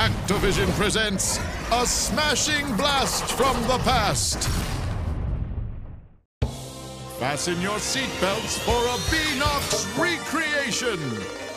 Activision presents a smashing blast from the past. Fasten your seatbelts for a Beanox recreation.